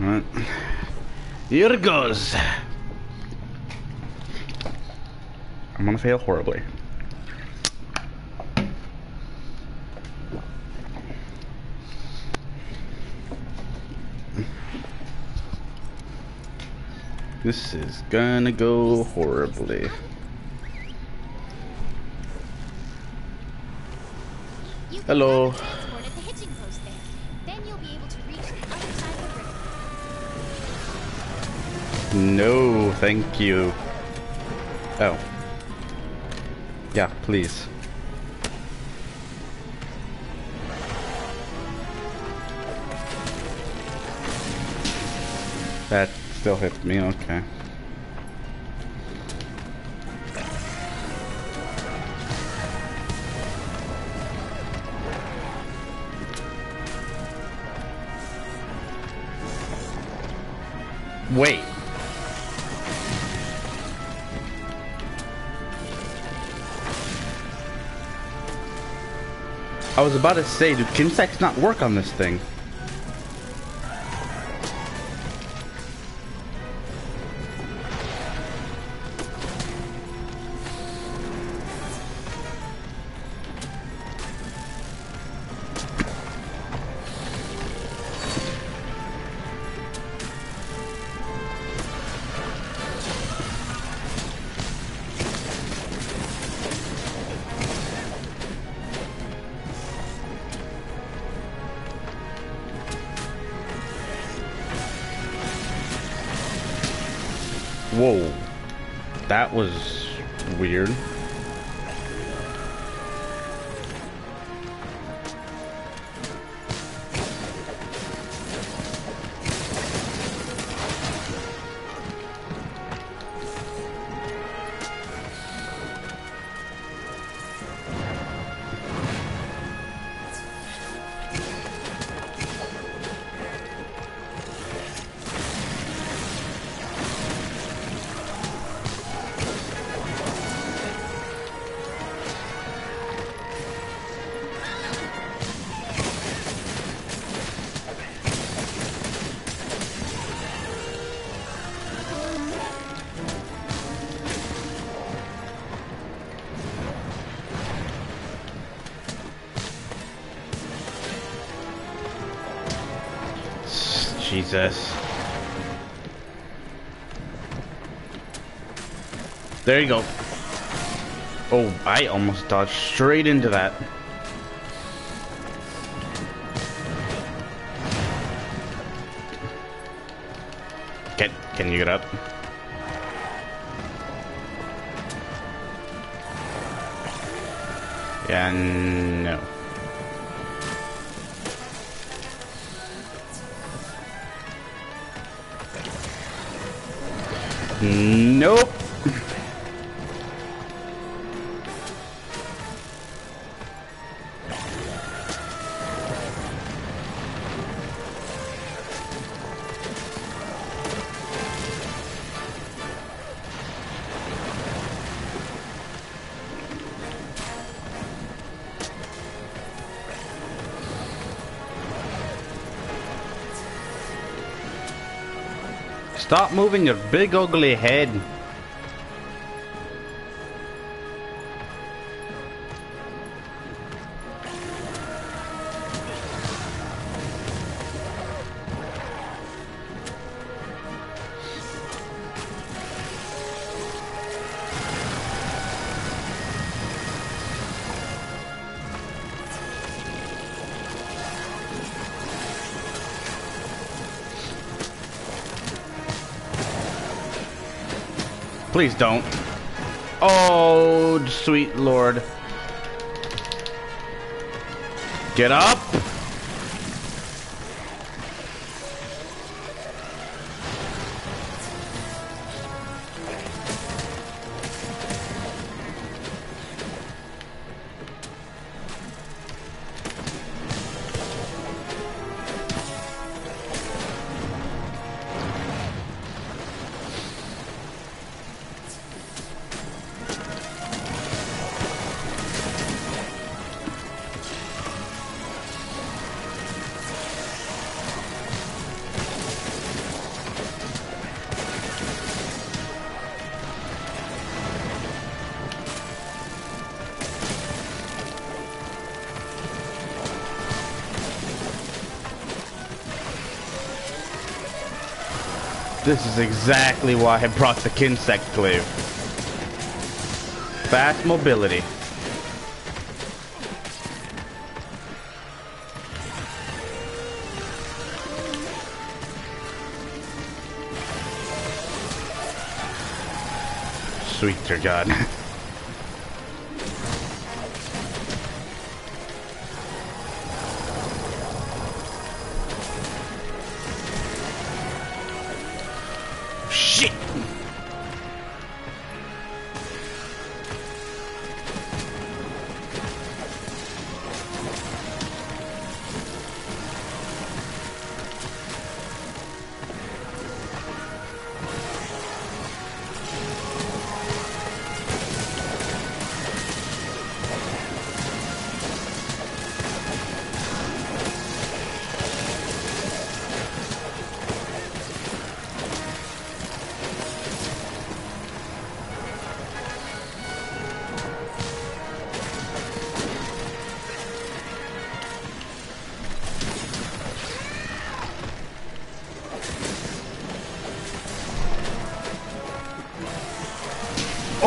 Alright. Here it goes. I'm gonna fail horribly. This is gonna go horribly. Hello. No, thank you. Oh. Yeah, please. That still hits me, okay. Wait. I was about to say, do Kinsects not work on this thing? Jesus. There you go. Oh, I almost dodged straight into that. Can, can you get up? Yeah, Nope. Stop moving your big ugly head. Please don't. Oh, sweet lord. Get up! This is exactly why I brought the Kinsect Glaive. Fast mobility. Sweet dear God.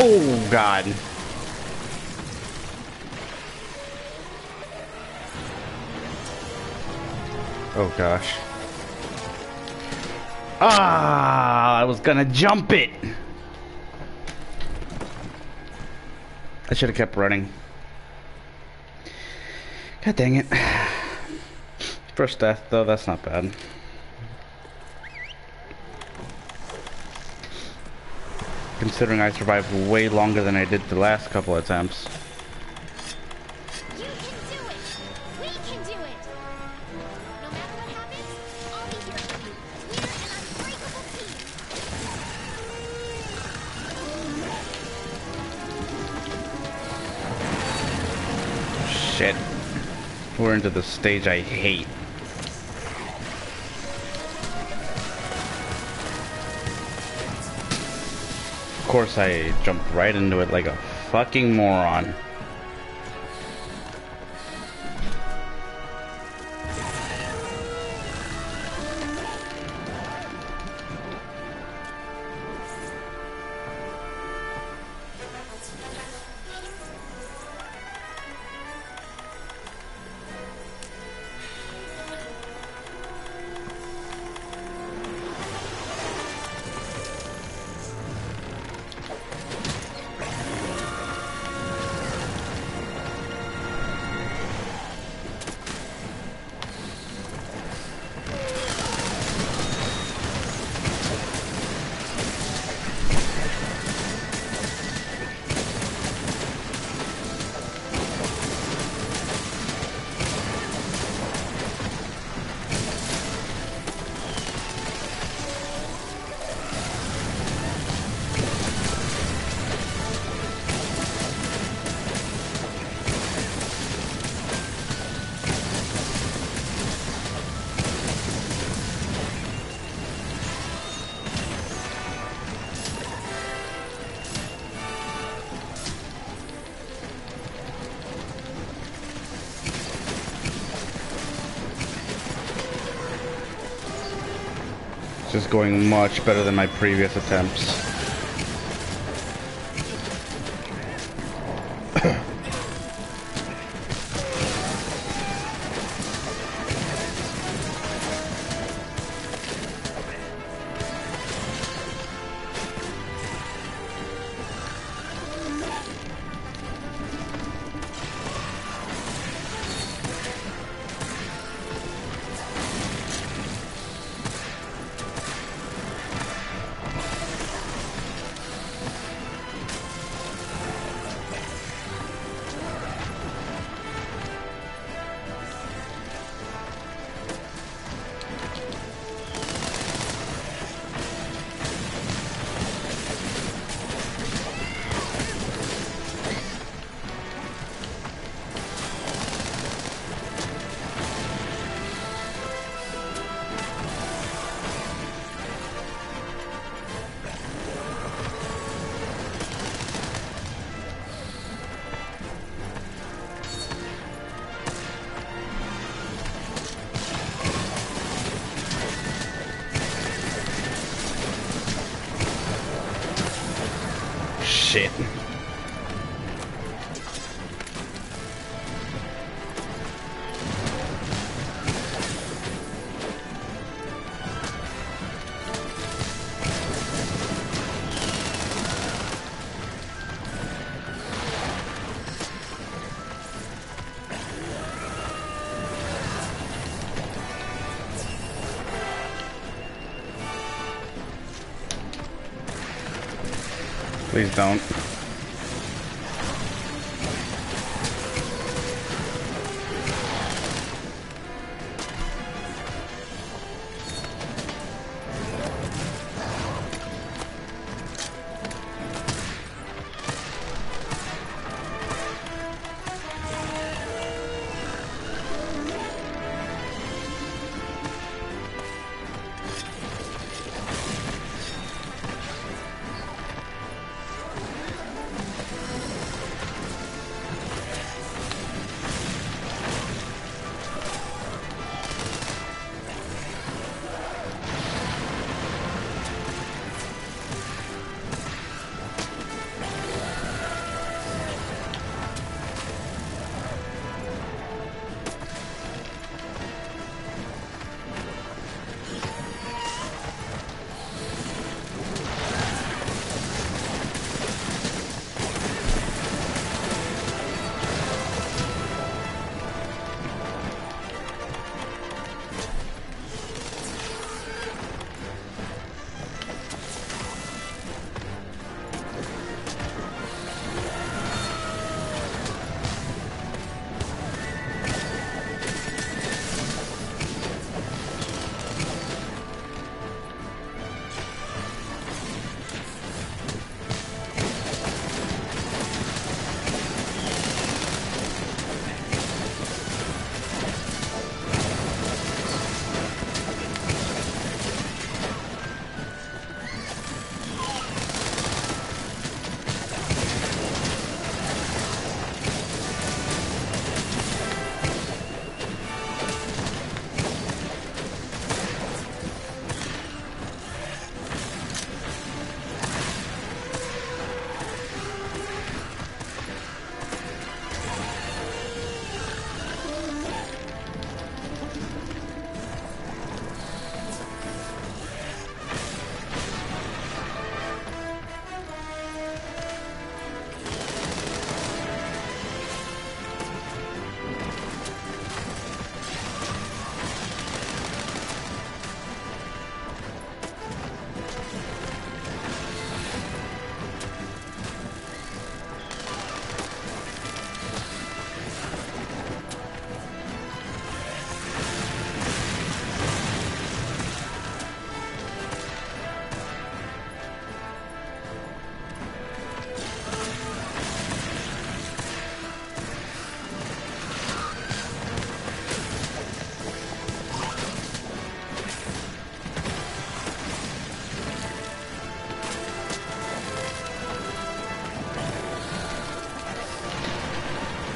Oh God. Oh gosh. Ah, I was gonna jump it. I should have kept running. God dang it. First death though, that's not bad. Considering I survived way longer than I did the last couple attempts. You can do it! We can do it! No matter what happens, I'll be here for you. We're an unbreakable team. Shit. We're into the stage I hate. Course I jumped right into it like a fucking moron. Is going much better than my previous attempts. Shit. Please don't.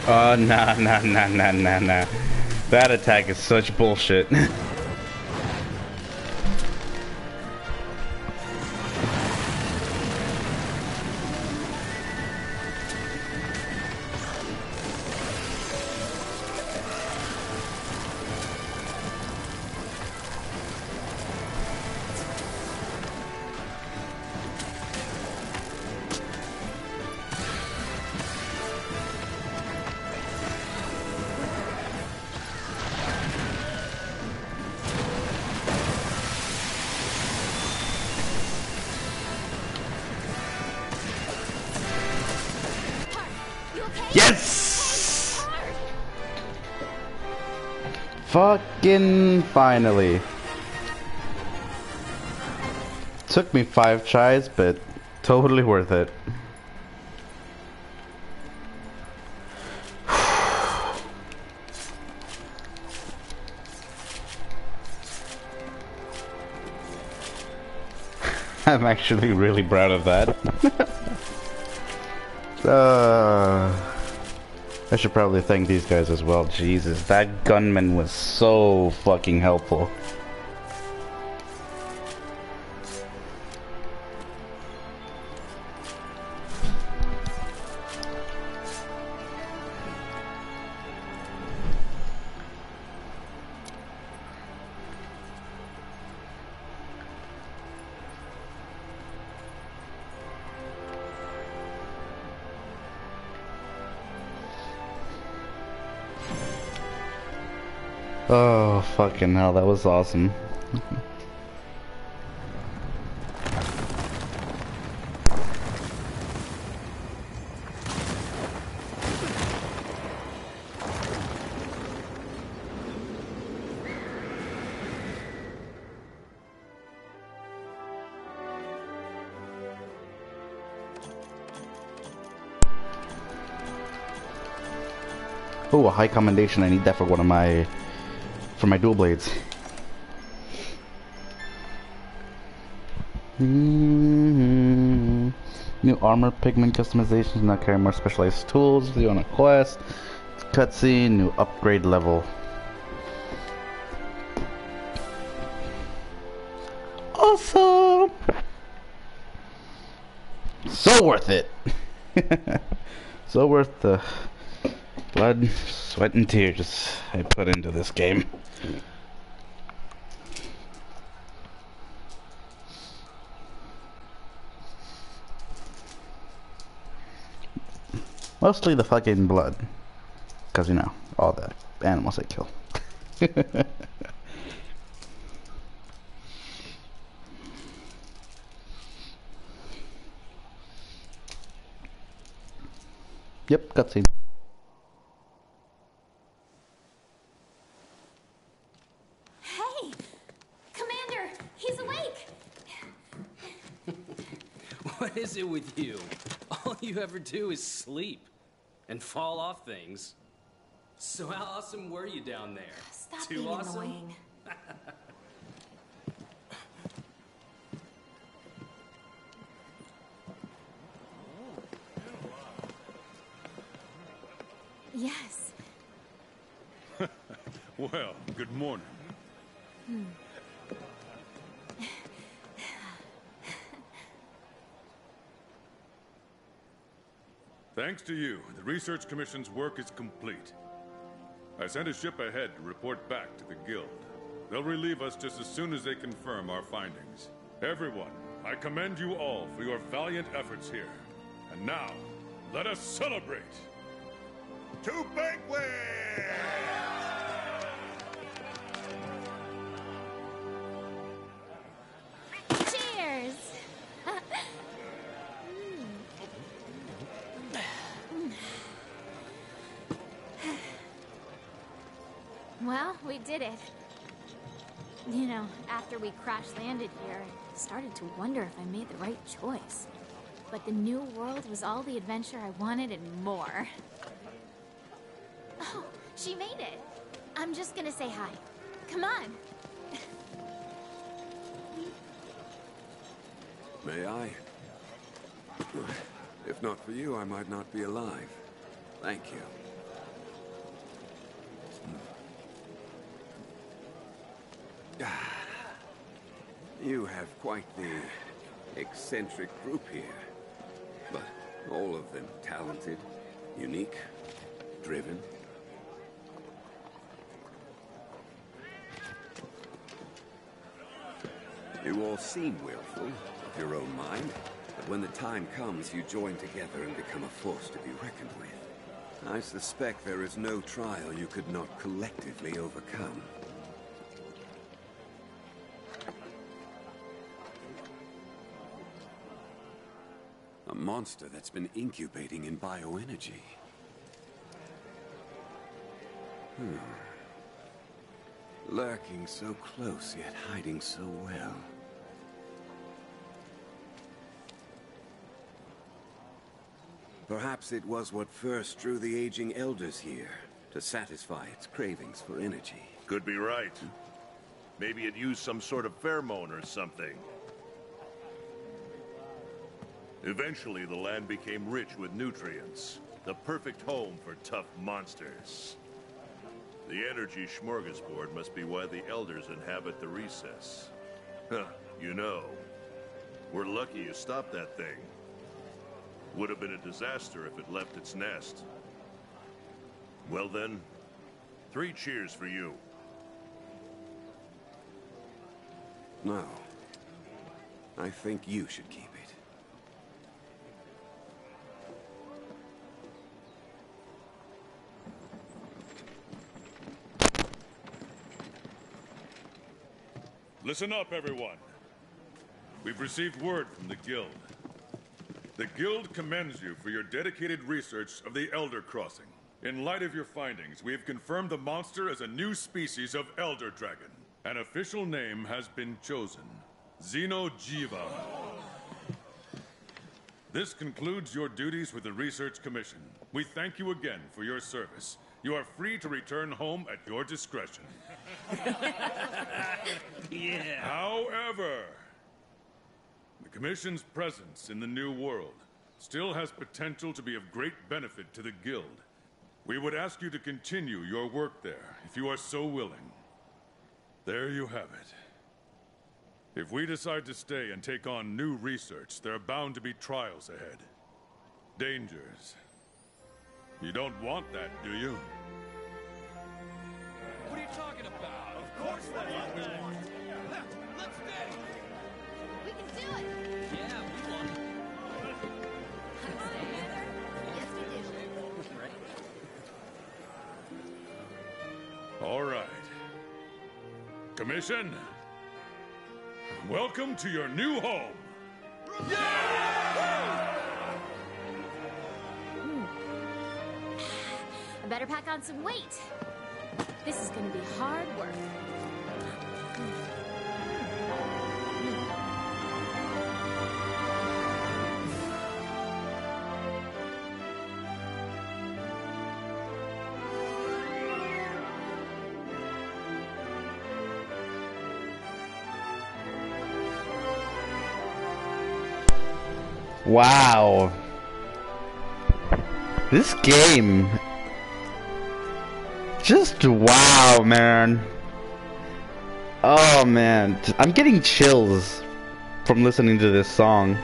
Oh, nah, nah, nah, nah, nah, nah. That attack is such bullshit. Fucking finally. Took me five tries, but totally worth it. I'm actually really proud of that. uh, I should probably thank these guys as well. Jesus, that gunman was so fucking helpful. Fucking hell, that was awesome. Oh, a high commendation. I need that for one of my for my dual blades. Mm-hmm. New armor pigment customizations now carry more specialized tools. Video on a quest. Cutscene. New upgrade level. Awesome. So worth it. so worth the blood, sweat, and tears I put into this game. Mostly the fucking blood. Because, you know, all the animals I kill. yep, cutscene. Is it with you? All you ever do is sleep and fall off things. So how awesome were you down there? Stop Too being awesome? annoying. Yes. Well, good morning. Thanks to you, the Research Commission's work is complete. I sent a ship ahead to report back to the Guild. They'll relieve us just as soon as they confirm our findings. Everyone, I commend you all for your valiant efforts here. And now, let us celebrate! To banquet! Did it. You know, after we crash landed here, I started to wonder if I made the right choice. But the new world was all the adventure I wanted and more. Oh, she made it. I'm just gonna say hi. Come on. May I? If not for you, I might not be alive. Thank you. Ah. You have quite the eccentric group here. But all of them talented, unique, driven. You all seem willful, of your own mind, but when the time comes, you join together and become a force to be reckoned with. I suspect there is no trial you could not collectively overcome. Monster that's been incubating in bioenergy. Hmm. Lurking so close, yet hiding so well. Perhaps it was what first drew the aging elders here, to satisfy its cravings for energy. Could be right. Maybe it used some sort of pheromone or something. Eventually, the land became rich with nutrients. The perfect home for tough monsters. The energy smorgasbord must be why the elders inhabit the recess. Huh, you know. We're lucky you stopped that thing. Would have been a disaster if it left its nest. Well then, three cheers for you. No. I think you should keep it. Listen up, everyone. We've received word from the Guild. The Guild commends you for your dedicated research of the Elder Crossing. In light of your findings, we have confirmed the monster as a new species of Elder Dragon. An official name has been chosen. Xeno'jiiva. This concludes your duties with the Research Commission. We thank you again for your service. You are free to return home at your discretion. Yeah. However, the Commission's presence in the New World still has potential to be of great benefit to the Guild. We would ask you to continue your work there, if you are so willing. There you have it. If we decide to stay and take on new research, there are bound to be trials ahead. Dangers. You don't want that, do you? All right. Commission, welcome to your new home. Yeah! I better pack on some weight. This is gonna be hard work. Wow. This game. Just wow, man. Oh, man. I'm getting chills from listening to this song.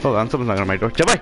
Hold on, someone's knocking on my door. Jabba!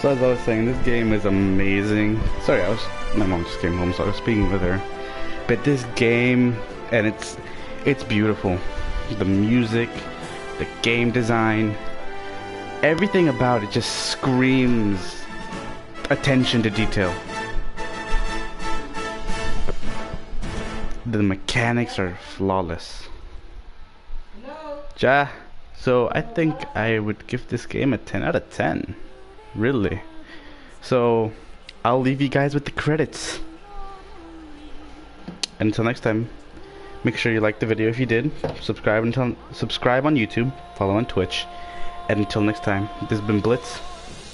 So as I was saying, this game is amazing. Sorry, I was my mom just came home, so I was speaking with her. But this game, and it's It's beautiful. The music, the game design, everything about it just screams attention to detail. The mechanics are flawless. Ja, so I think I would give this game a 10 out of 10. Really. So I'll leave you guys with the credits. Until next time, make sure you like the video if you did. Subscribe until subscribe on YouTube, follow on Twitch. And until next time, this has been Blitz,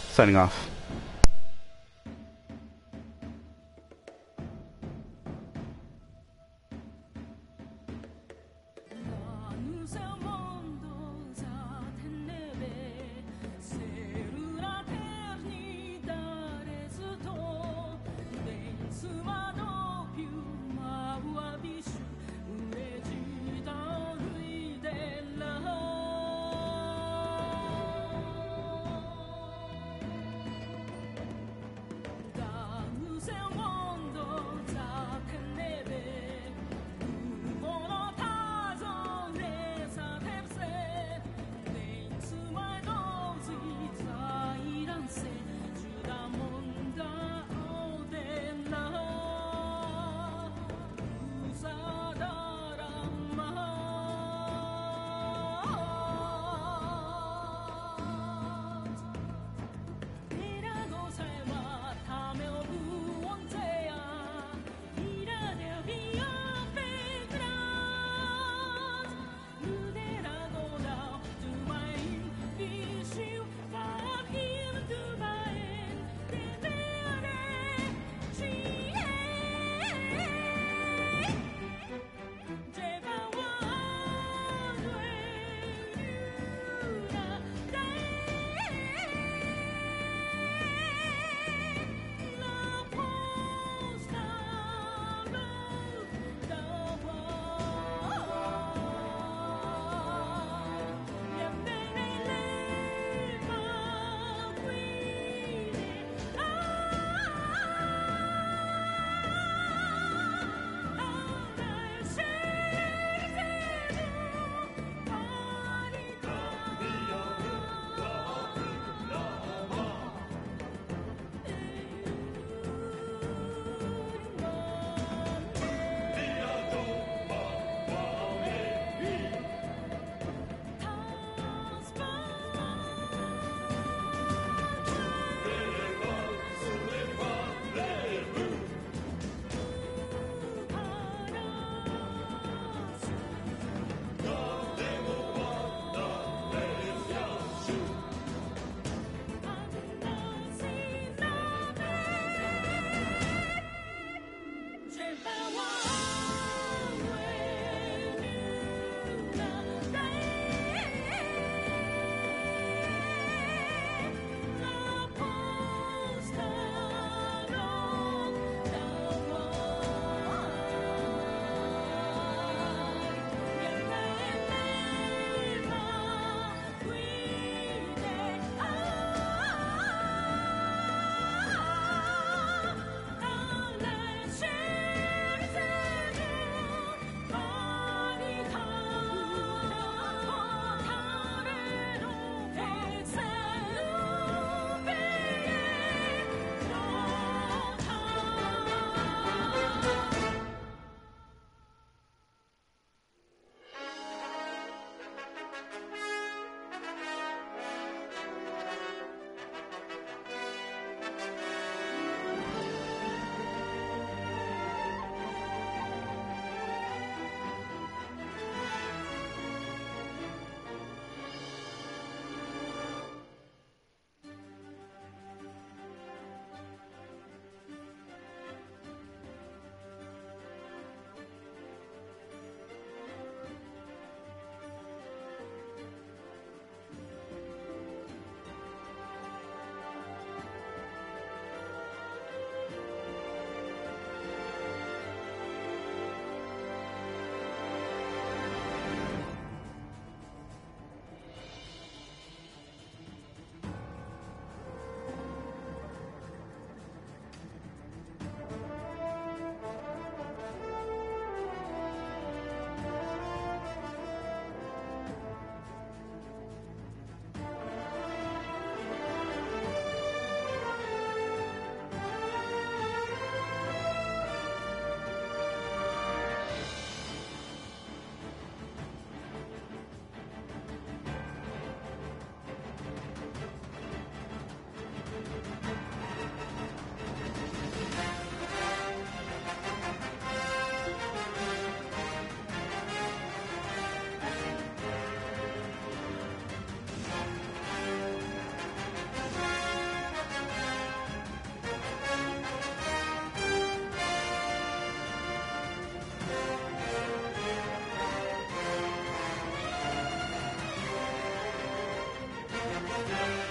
signing off. Bye.